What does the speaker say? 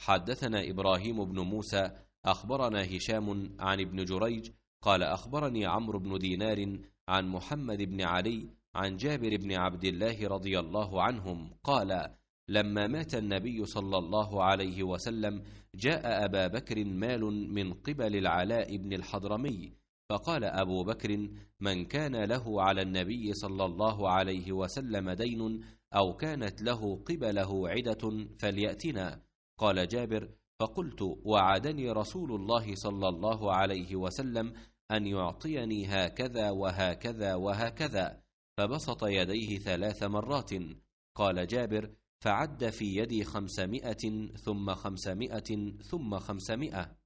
حدثنا إبراهيم بن موسى أخبرنا هشام عن ابن جريج قال أخبرني عمرو بن دينار عن محمد بن علي عن جابر بن عبد الله رضي الله عنهم قال لما مات النبي صلى الله عليه وسلم جاء أبا بكر مال من قبل العلاء بن الحضرمي فقال أبو بكر من كان له على النبي صلى الله عليه وسلم دين أو كانت له قبله عدة فليأتنا. قال جابر فقلت وعدني رسول الله صلى الله عليه وسلم أن يعطيني هكذا وهكذا وهكذا فبسط يديه ثلاث مرات. قال جابر فعد في يدي خمسمائة ثم خمسمائة ثم خمسمائة.